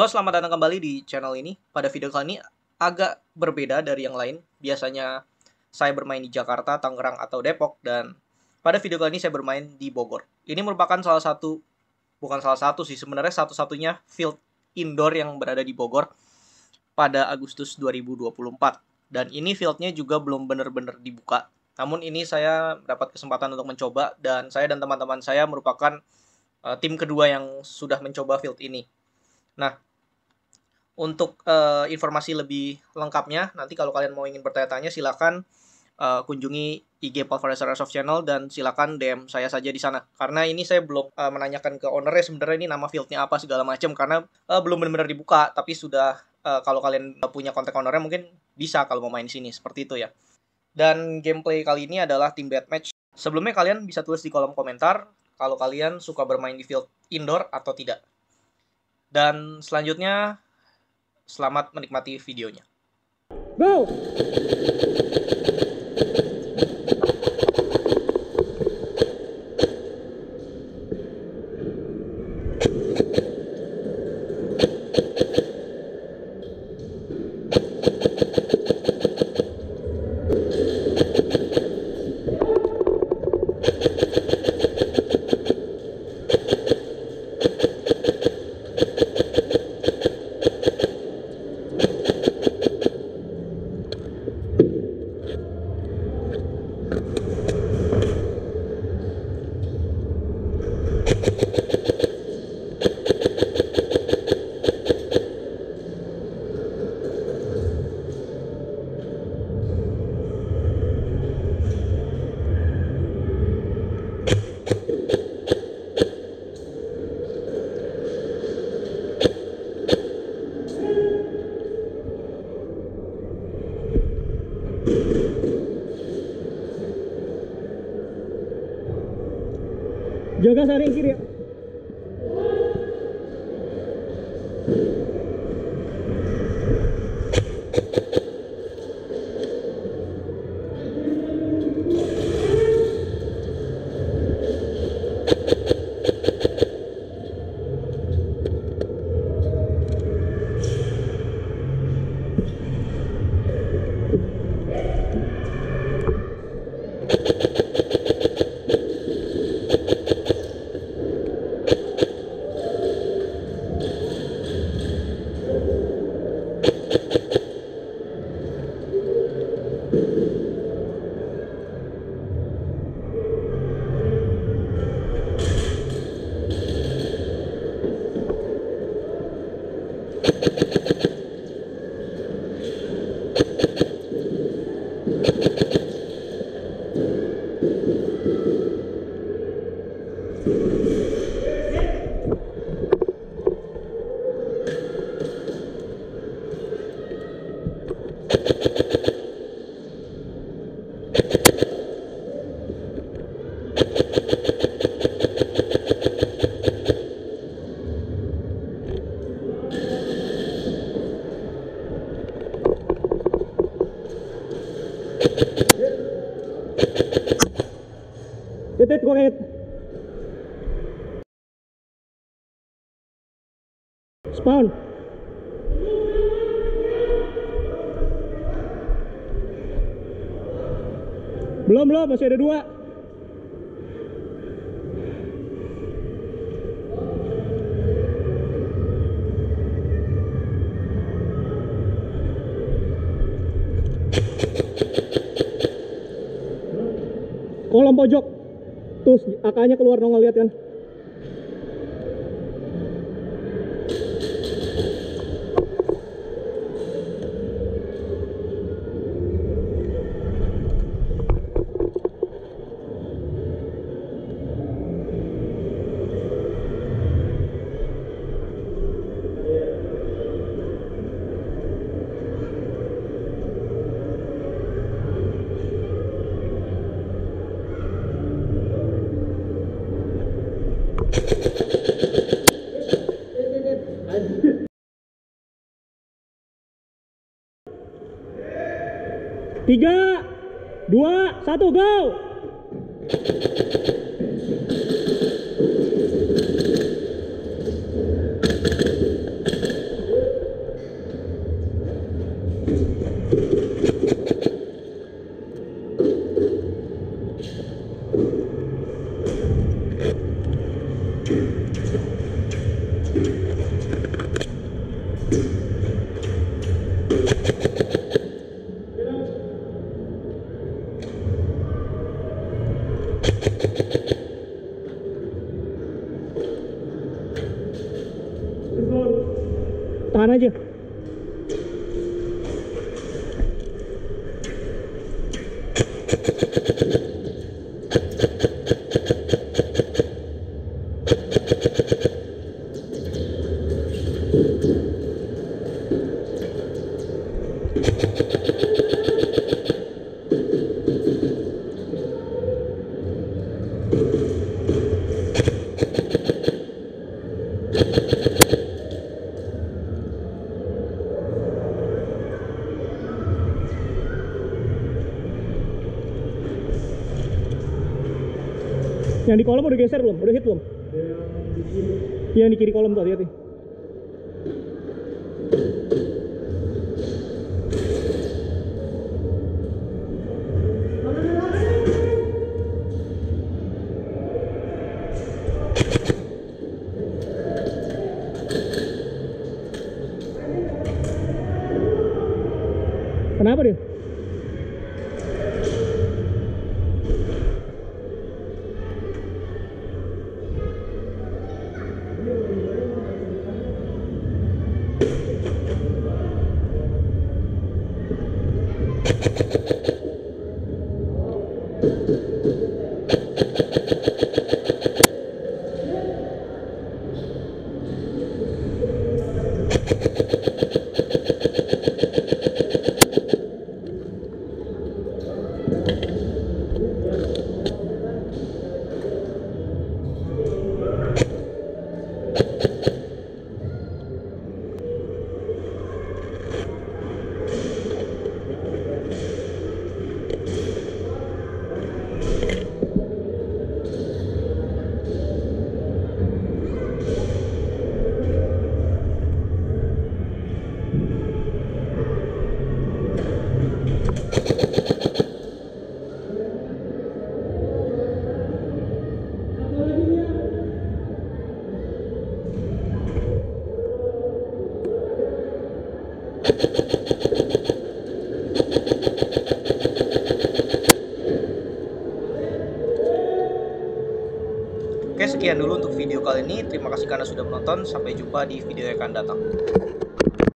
Halo, selamat datang kembali di channel ini. Pada video kali ini agak berbeda dari yang lain. Biasanya saya bermain di Jakarta, Tangerang, atau Depok, dan pada video kali ini saya bermain di Bogor. Ini merupakan salah satu, bukan salah satu sih, sebenarnya satu-satunya field indoor yang berada di Bogor pada Agustus 2024. Dan ini fieldnya juga belum benar-benar dibuka. Namun ini saya dapat kesempatan untuk mencoba, dan saya dan teman-teman saya merupakan uh, tim kedua yang sudah mencoba field ini. Nah, untuk uh, informasi lebih lengkapnya, nanti kalau kalian mau ingin bertanya-tanya, silakan uh, kunjungi IG Pulverizer Airsoft Channel dan silakan DM saya saja di sana. Karena ini saya belum uh, menanyakan ke ownernya sebenarnya ini nama fieldnya apa segala macam karena uh, belum benar-benar dibuka. Tapi sudah uh, kalau kalian punya kontak ownernya mungkin bisa kalau mau main di sini seperti itu ya. Dan gameplay kali ini adalah team deathmatch. Sebelumnya kalian bisa tulis di kolom komentar kalau kalian suka bermain di field indoor atau tidak. Dan selanjutnya, selamat menikmati videonya. Go! Jaga saring kiri ya. Get it, go ahead. Spawn. Belum belum masih ada dua. Kolom pojok. Tuh AK-nya keluar nongol lihat kan. tiga, dua, satu, go! Thank you. 70 Thank Yang di kolom udah geser belum? Udah hit belum? Iya, Yang di kiri kolom tuh, hati-hati. Kenapa dia? Oke, sekian dulu untuk video kali ini. Terima kasih karena sudah menonton. Sampai jumpa di video yang akan datang.